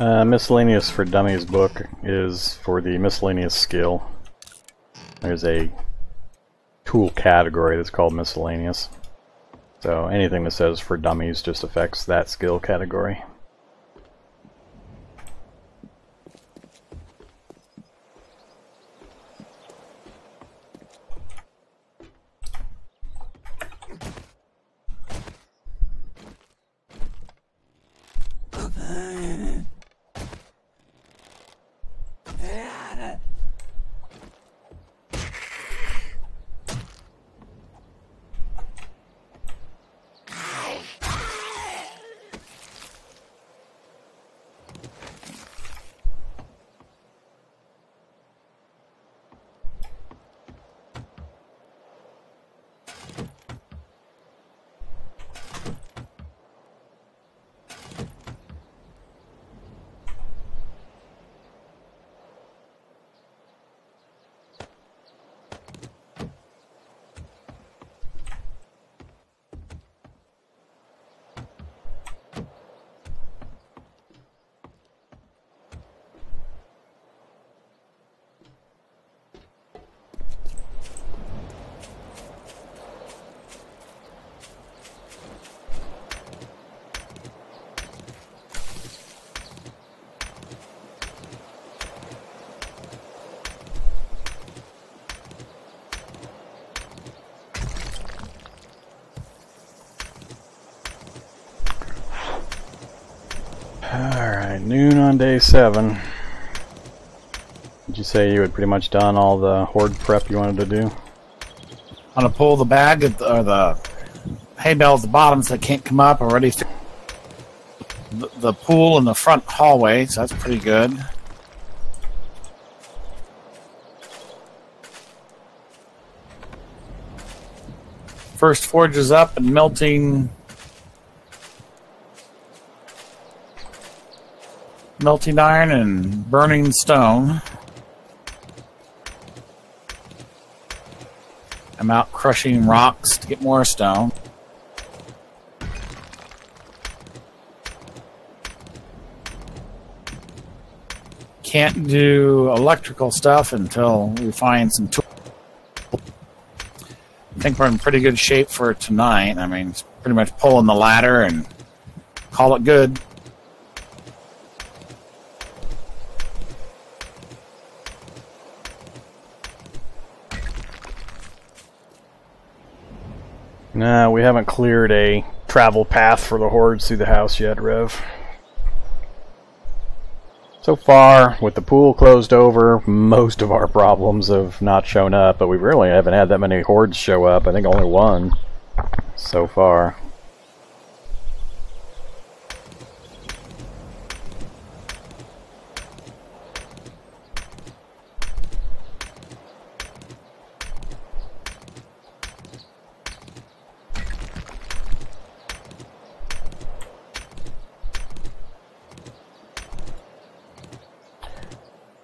Uh, miscellaneous for Dummies book is for the miscellaneous skill. There's a tool category that's called miscellaneous. So anything that says for Dummies just affects that skill category. Alright, noon on day seven. Did you say you had pretty much done all the horde prep you wanted to do? I'm gonna pull the bag at the, or the hay bale at the bottom so can't come up. Already the, the pool in the front hallway, so that's pretty good. First forge is up and melting melting iron and burning stone. I'm out crushing rocks to get more stone. Can't do electrical stuff until we find some tools. I think we're in pretty good shape for tonight. I mean, it's pretty much pulling the ladder and call it good. Nah, we haven't cleared a travel path for the hordes through the house yet, Rev. So far, with the pool closed over, most of our problems have not shown up, but we really haven't had that many hordes show up. I think only one so far.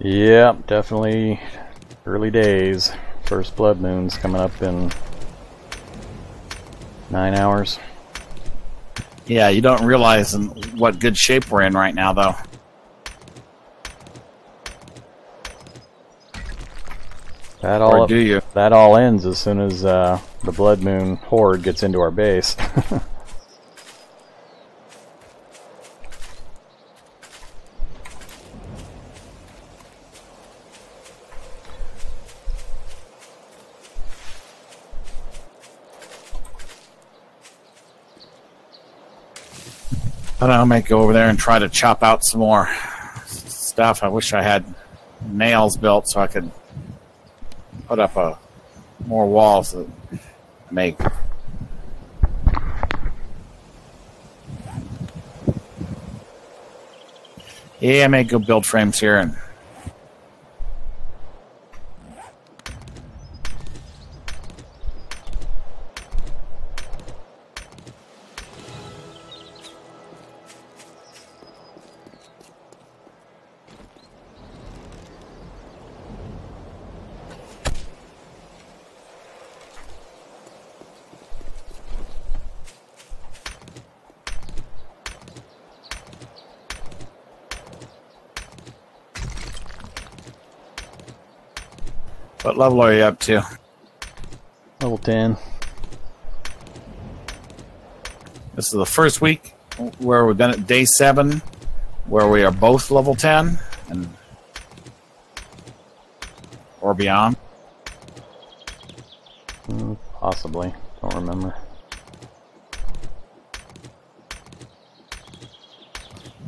Yep, definitely early days. First blood moon's coming up in nine hours. Yeah, you don't realize in what good shape we're in right now, though. That all you? that all ends as soon as uh, the blood moon horde gets into our base. I I might go over there and try to chop out some more stuff. I wish I had nails built so I could put up a more walls that make Yeah, I may go build frames here and level are you up to? Level 10. This is the first week where we've been at day seven, where we are both level 10 and or beyond. Mm, possibly. Don't remember.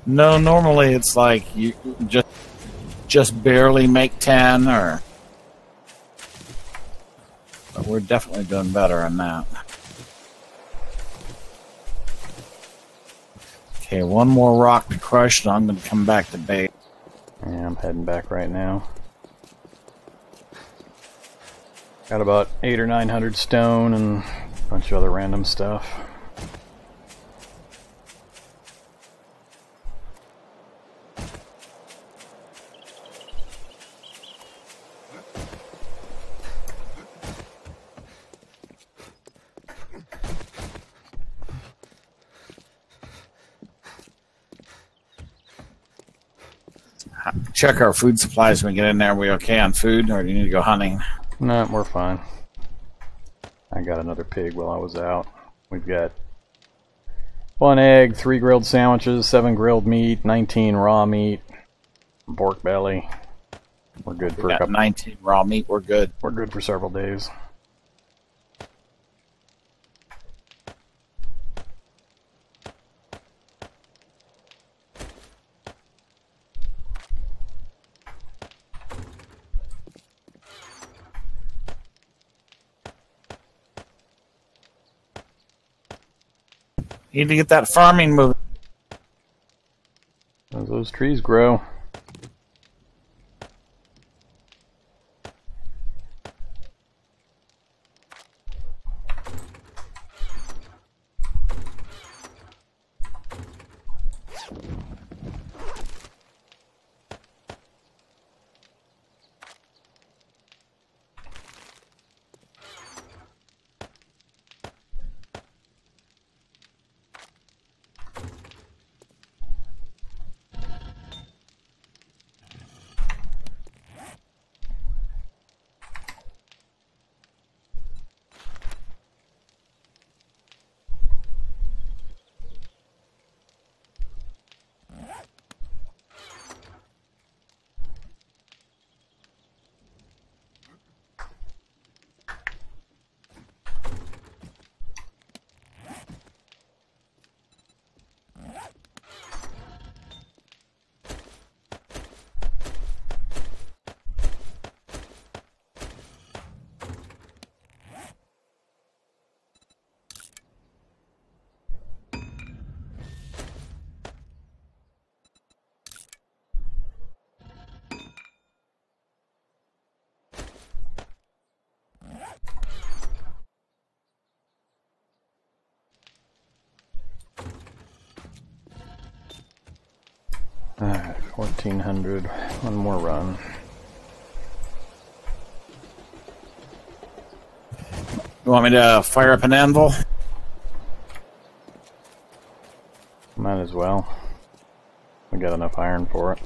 No, normally it's like you just just barely make 10 or but we're definitely doing better on that. Okay, one more rock to crush, and I'm going to come back to base. Yeah, I'm heading back right now. Got about eight or nine hundred stone and a bunch of other random stuff. Check our food supplies when we get in there. Are we okay on food, or do you need to go hunting? No, we're fine. I got another pig while I was out. We've got one egg, three grilled sandwiches, seven grilled meat, 19 raw meat, pork belly. We're good We for a couple. 19 raw meat. We're good. We're good for several days. Need to get that farming moving. As those trees grow. Alright, 1400. One more run. You want me to fire up an anvil? Might as well. We got enough iron for it.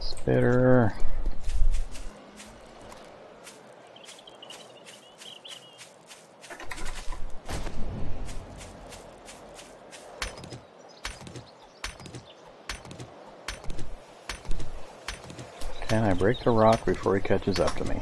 Spitter. Can I break the rock before he catches up to me?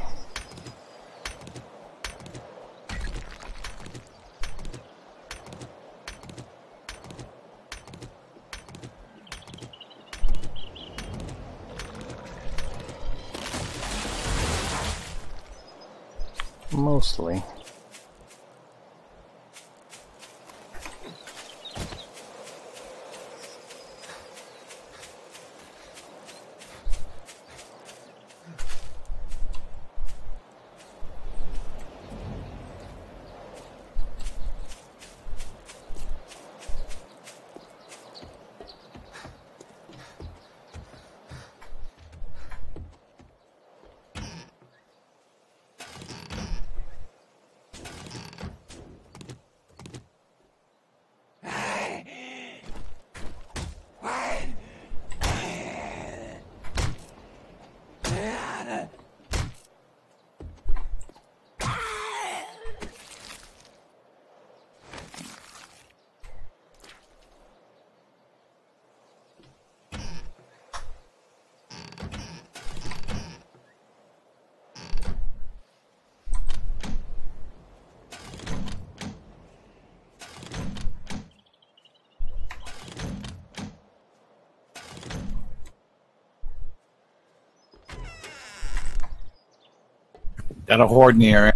Got a horde near.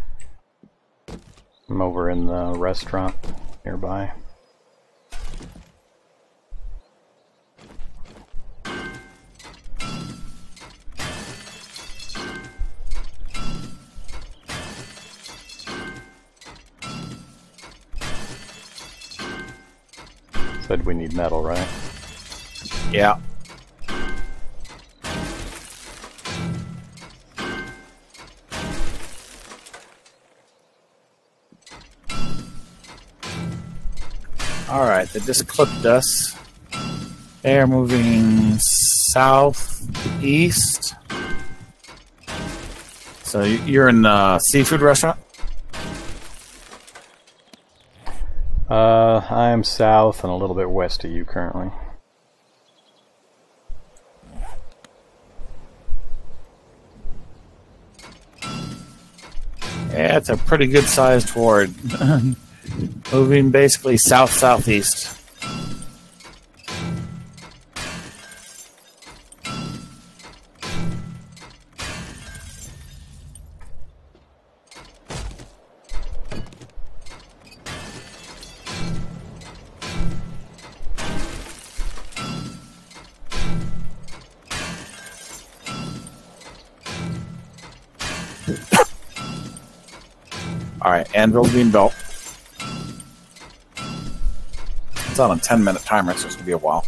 I'm over in the restaurant nearby. Said we need metal, right? Yeah. Alright, they just clipped us. They are moving southeast. So you're in the seafood restaurant? Uh, I'm south and a little bit west of you currently. Yeah, it's a pretty good sized horde. moving basically south southeast. All right, anvil built. It's on a 10 minute timer, so it's going to be a while.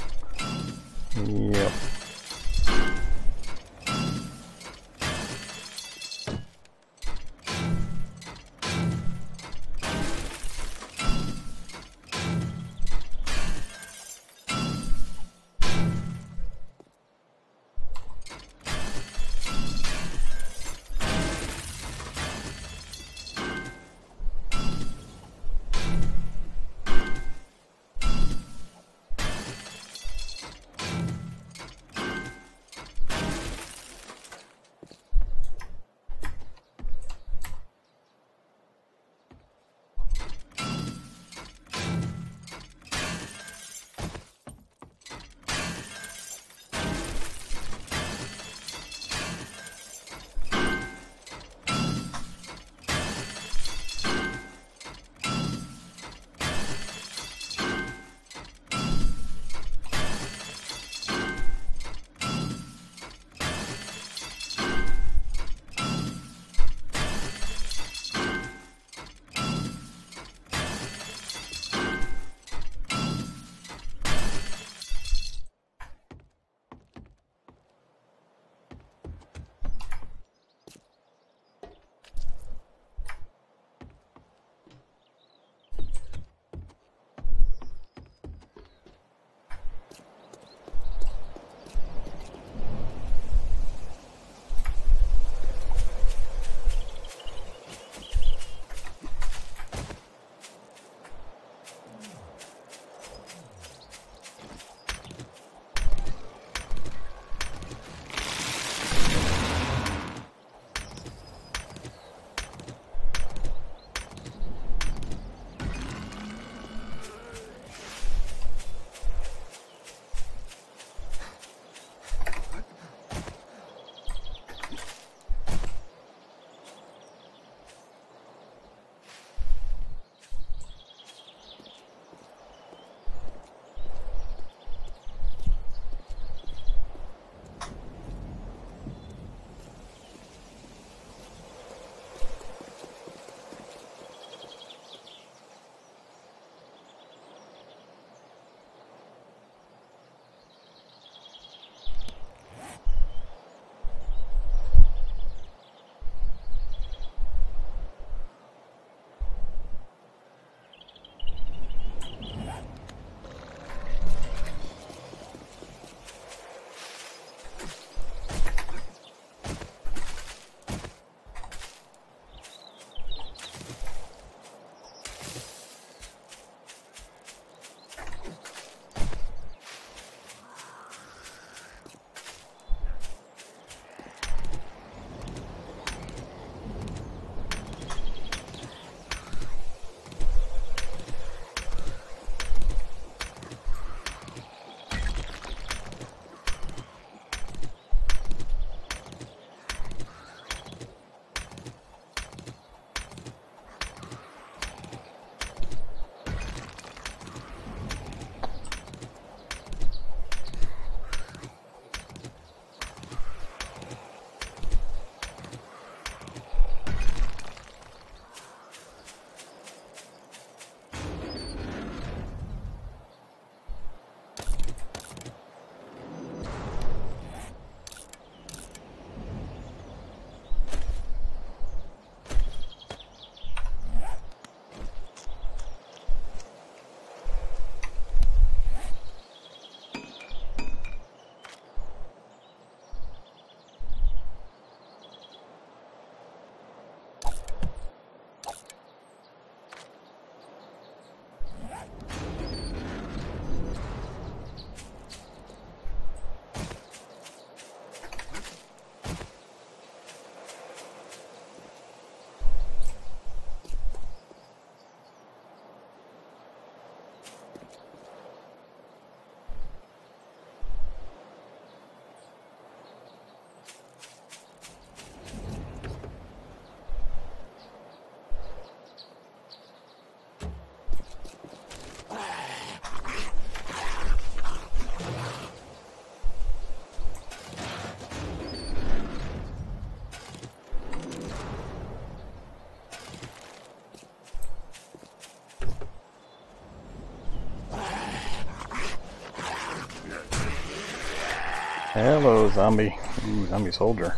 Hello, zombie. Ooh, zombie soldier.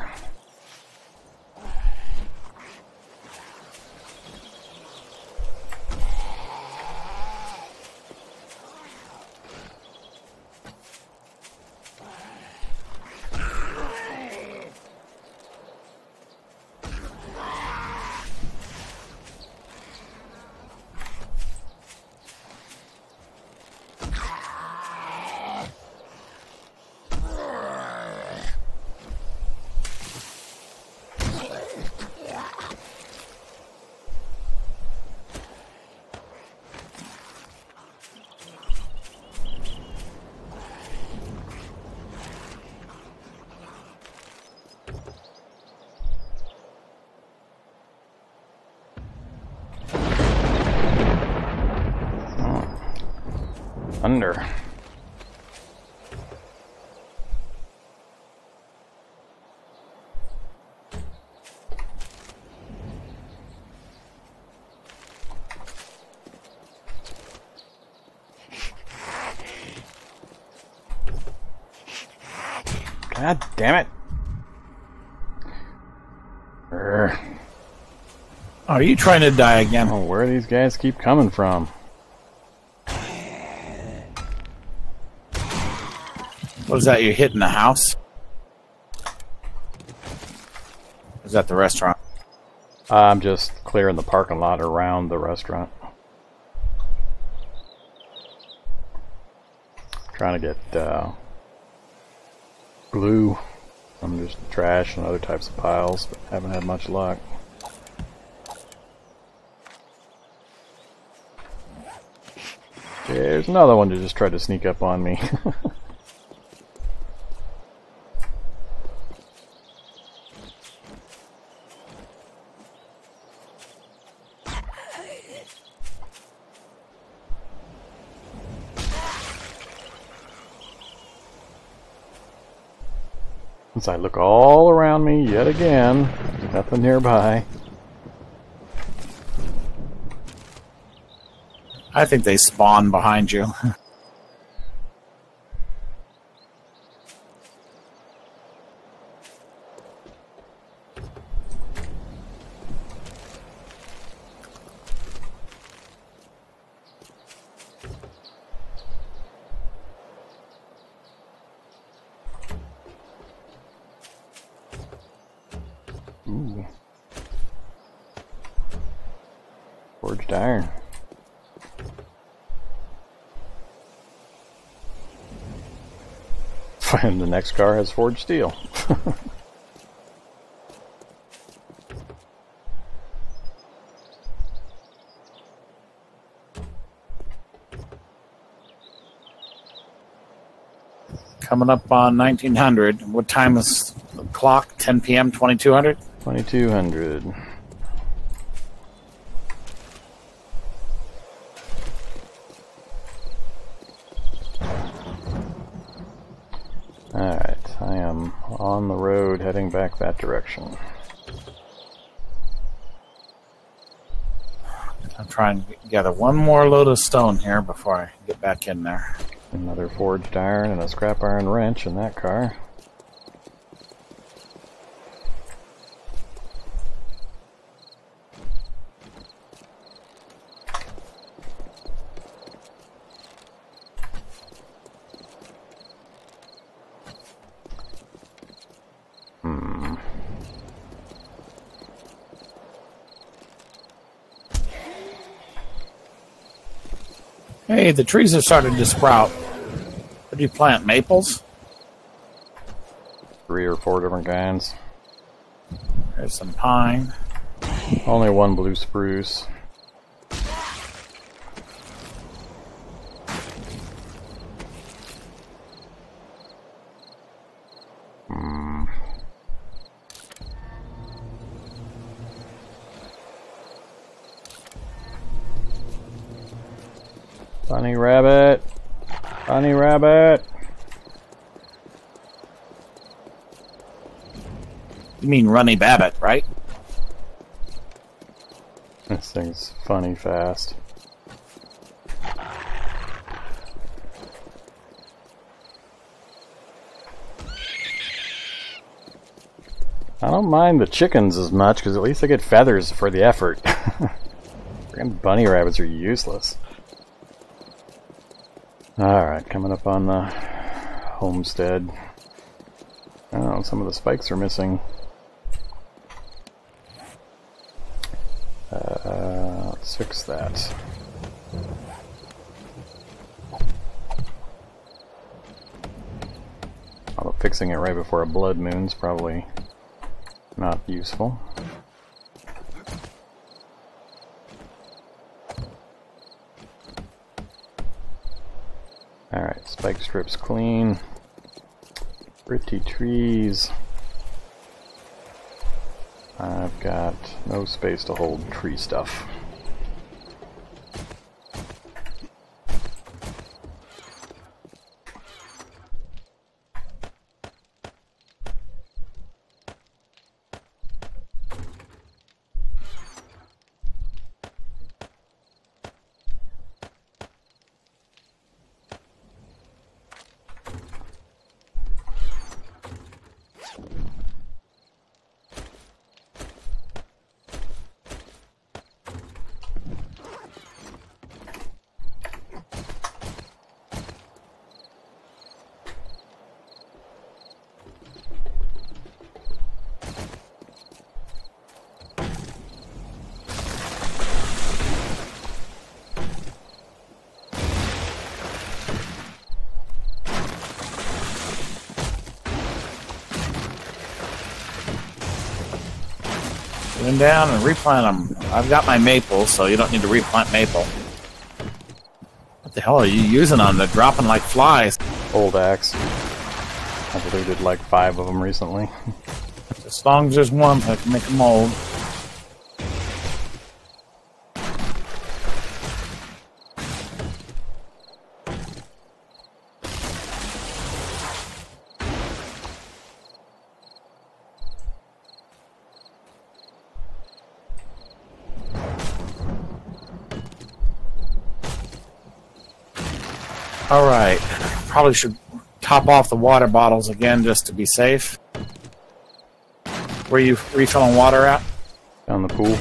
Thunder. God damn it. Are you trying to die again? Where do these guys keep coming from? What is that? You're hitting the house? Is that the restaurant? I'm just clearing the parking lot around the restaurant. Trying to get uh, glue from just trash and other types of piles, but haven't had much luck. There's another one that just tried to sneak up on me. I look all around me yet again, there's nothing nearby. I think they spawn behind you. Ooh. Forged iron. And the next car has forged steel. Coming up on 1900. What time is the clock? 10 p.m. 2200. 2200. Alright, I am on the road heading back that direction. I'm trying to gather one more load of stone here before I get back in there. Another forged iron and a scrap iron wrench in that car. Hey, the trees are starting to sprout. What do you plant? Maples? Three or four different kinds. There's some pine. Only one blue spruce. Bunny rabbit. Bunny rabbit. You mean Runny Babbit, right? This thing's funny fast. I don't mind the chickens as much because at least I get feathers for the effort. Freaking bunny rabbits are useless. Alright, coming up on the homestead. Oh, some of the spikes are missing. Uh, let's fix that. Although fixing it right before a blood moon's probably not useful. Alright, spike strips clean. Pretty trees. I've got no space to hold tree stuff. Them down and replant them. I've got my maple, so you don't need to replant maple. What the hell are you using on? They're dropping like flies. Old axe. I've looted like five of them recently. As long as there's one, I can make a mold. All right. Probably should top off the water bottles again just to be safe. Where you refilling water at? Down the pool.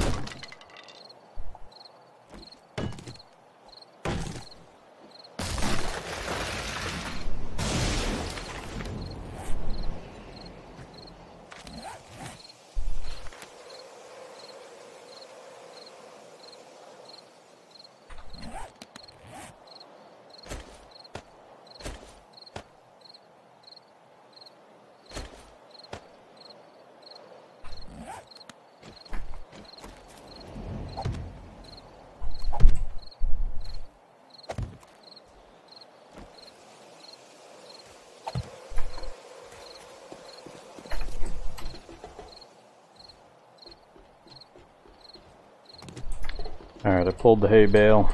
Alright, I pulled the hay bale.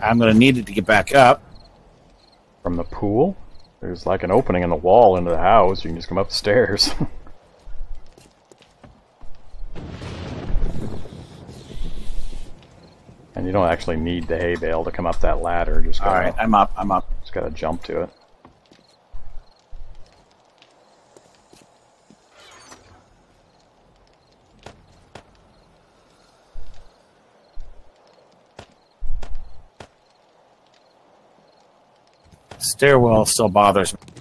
I'm going to need it to get back up. From the pool? There's like an opening in the wall into the house. You can just come upstairs. and you don't actually need the hay bale to come up that ladder. Just All gotta, right, I'm up. I'm up. just gotta jump to it. Stairwell still bothers me.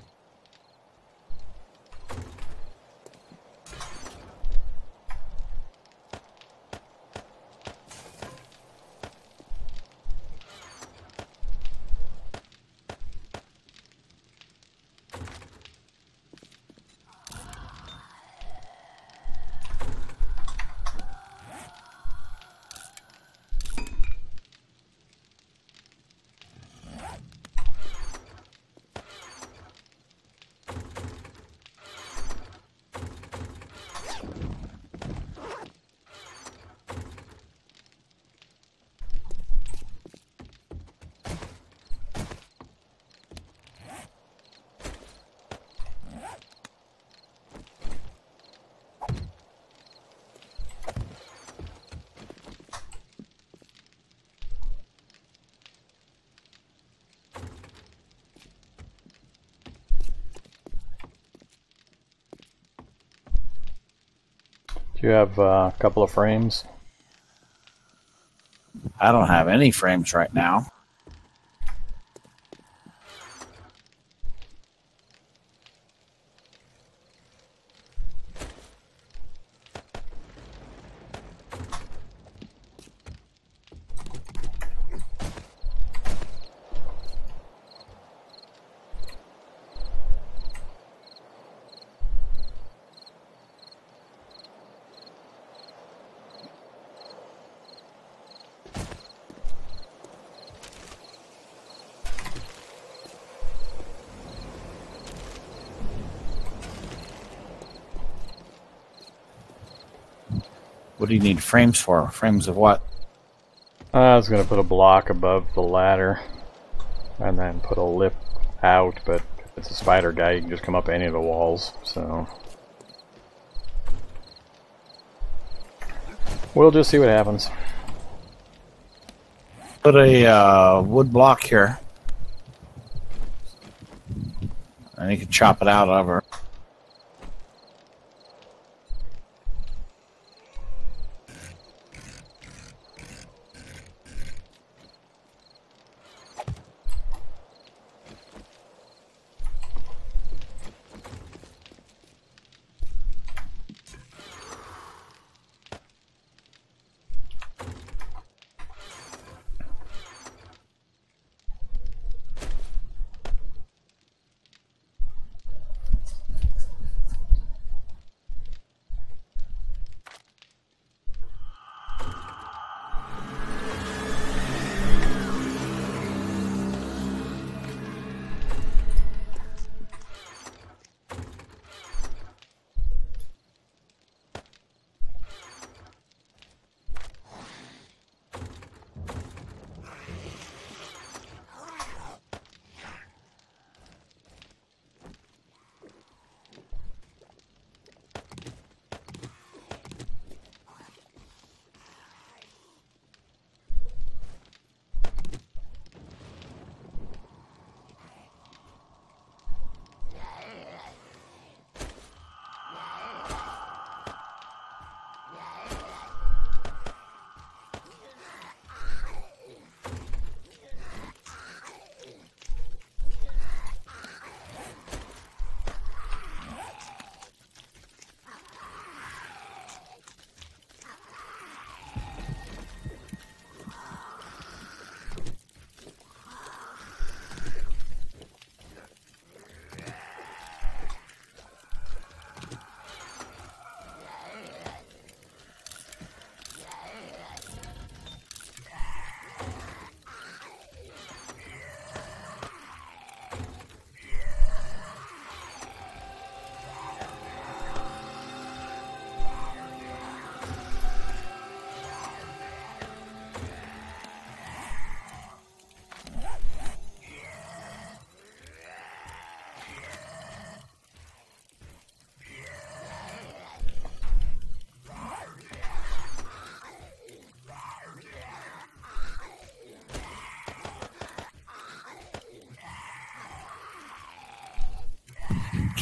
Do you have uh, a couple of frames? I don't have any frames right now. Do you need frames for? Frames of what? I was going to put a block above the ladder and then put a lip out, but it's a spider guy, you can just come up any of the walls, so. We'll just see what happens. Put a uh, wood block here. And you can chop it out over.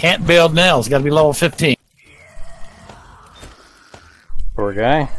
Can't build nails. Got to be level 15. Poor guy.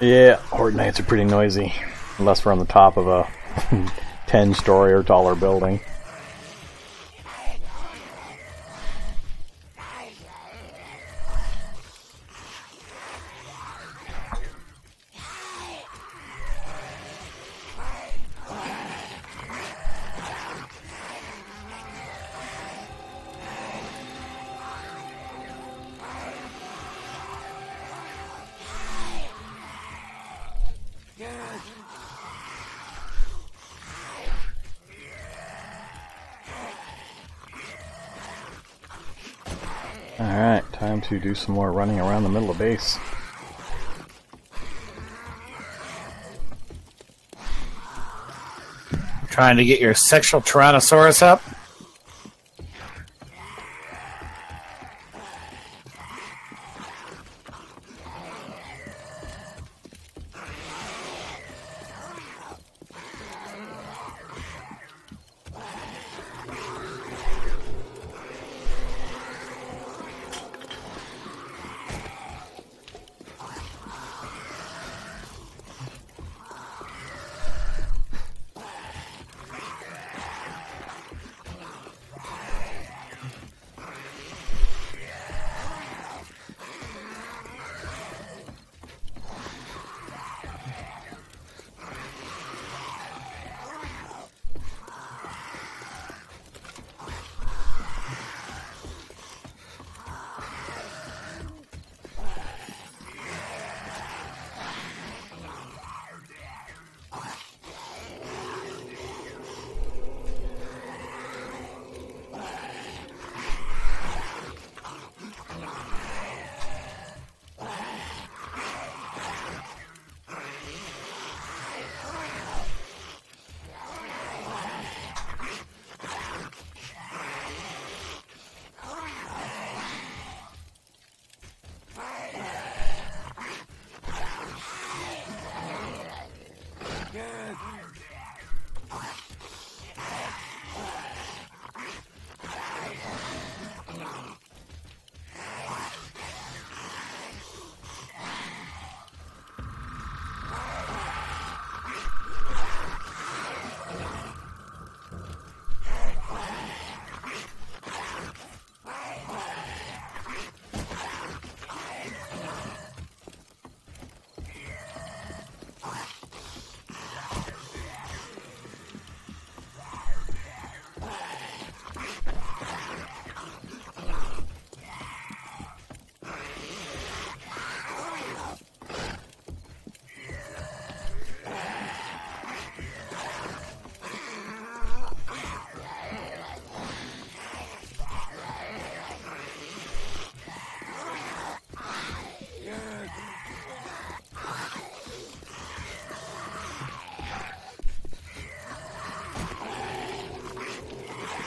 Yeah, Horde Nights are pretty noisy, unless we're on the top of a 10 story or taller building. Do some more running around the middle of base. Trying to get your sexual Tyrannosaurus up.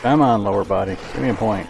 Come on, lower body. Give me a point.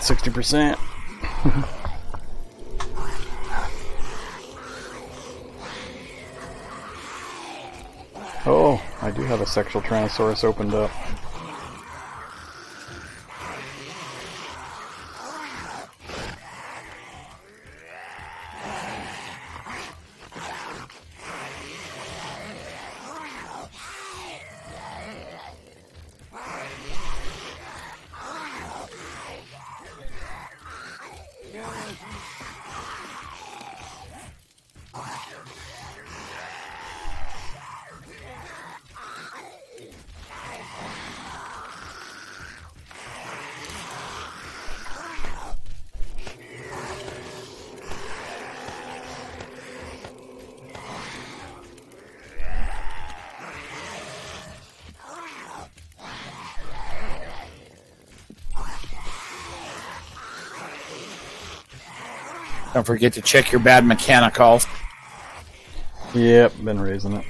About 60%. oh, I do have a sexual Tyrannosaurus opened up. Don't forget to check your bad mechanicals. Yep, been raising it.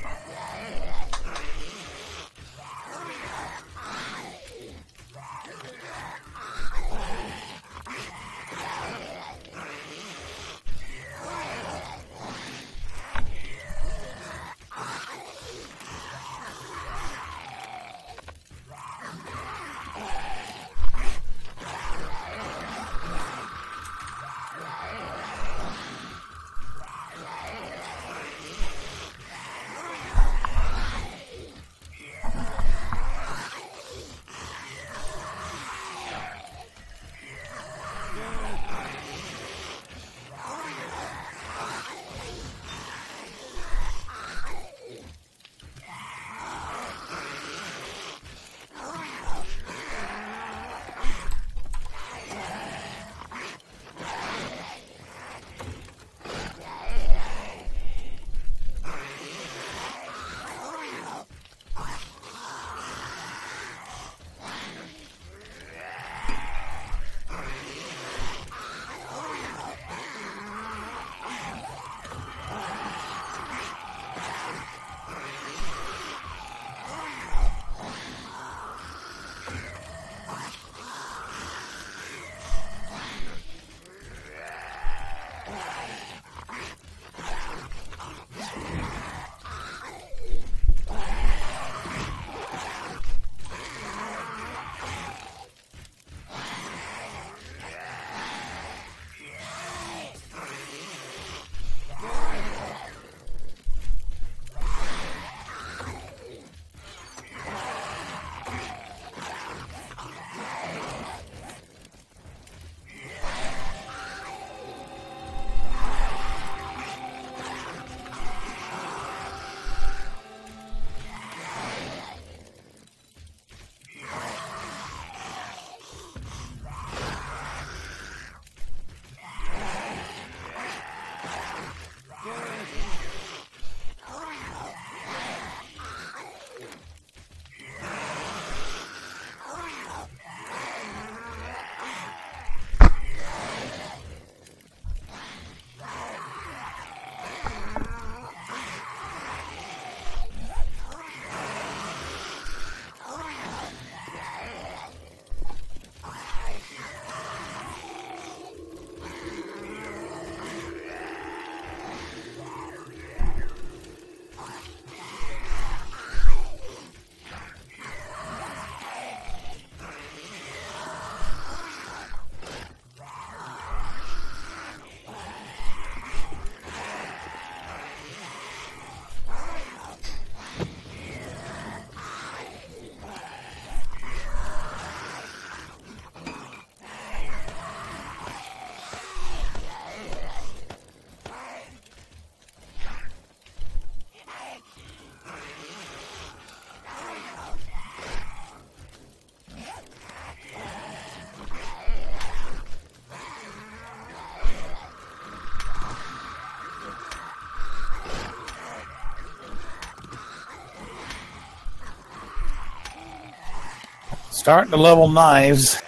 Starting to level knives.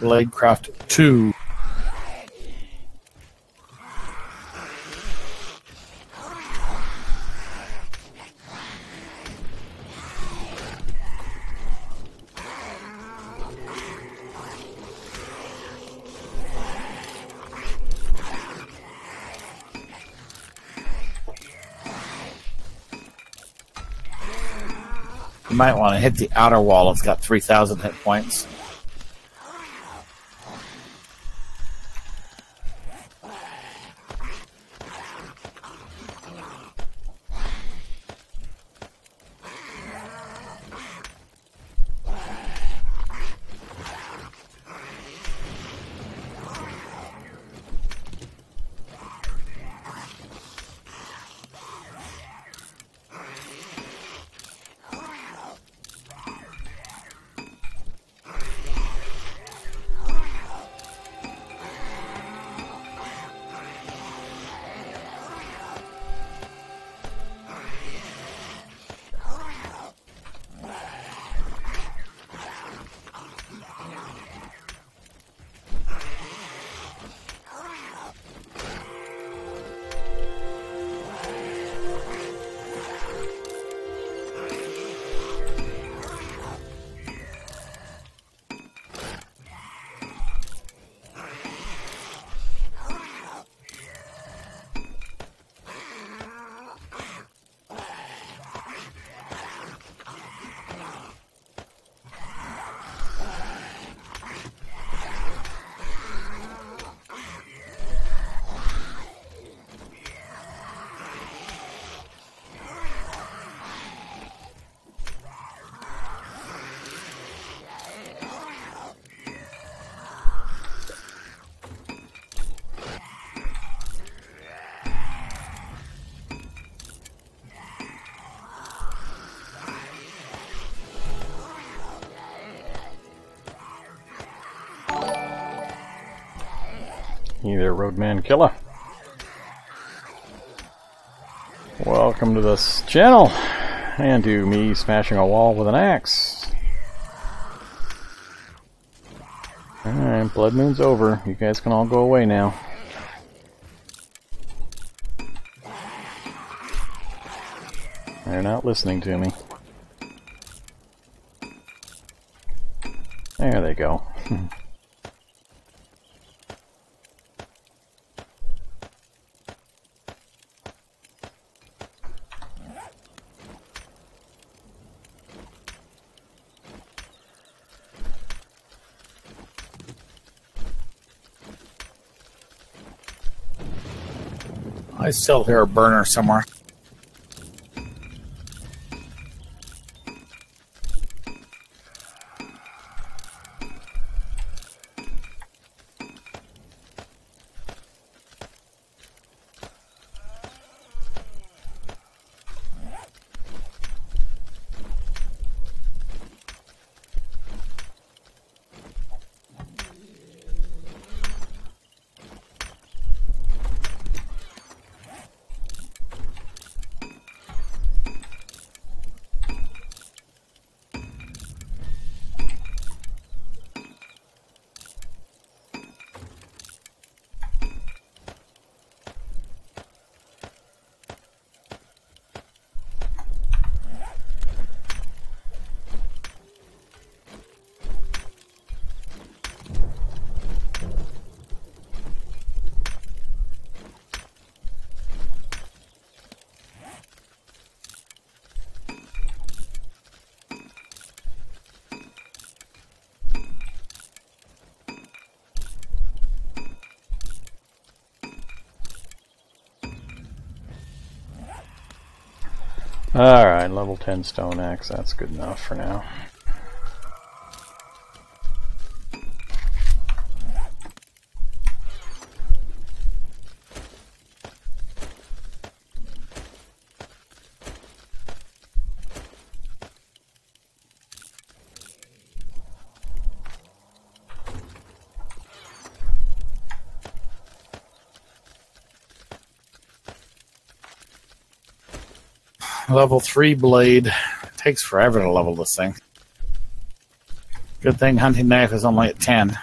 Bladecraft 2. You might want to hit the outer wall. It's got 3,000 hit points. Either Roadman Killer. Welcome to this channel, and to me smashing a wall with an axe. Alright, Blood Moon's over. You guys can all go away now. They're not listening to me. There they go. I still hear a burner somewhere. Alright, level 10 stone axe, that's good enough for now. Level 3 blade. Takes forever to level this thing. Good thing hunting knife is only at 10.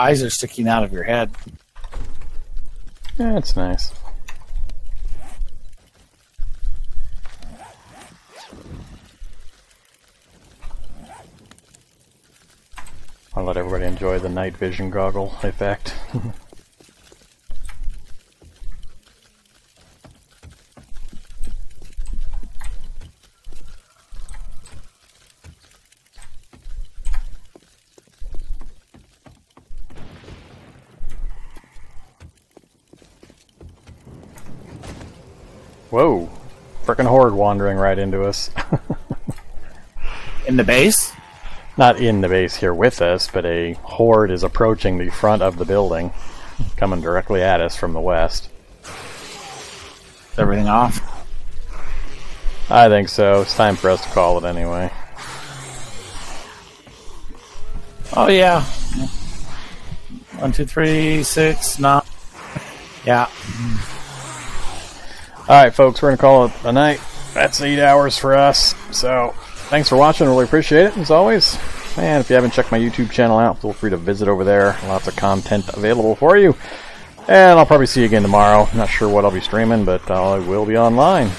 Eyes are sticking out of your head. That's nice. I'll let everybody enjoy the night vision goggle effect. wandering right into us. In the base? Not in the base here with us, but a horde is approaching the front of the building, coming directly at us from the west. Is everything off? I think so. It's time for us to call it anyway. Oh, yeah. One, two, three, six, One, two, three, six, nine. Yeah. Alright, folks, we're going to call it a night. That's eight hours for us. So, thanks for watching. Really appreciate it, as always. And if you haven't checked my YouTube channel out, feel free to visit over there. Lots of content available for you. And I'll probably see you again tomorrow. Not sure what I'll be streaming, but I will be online.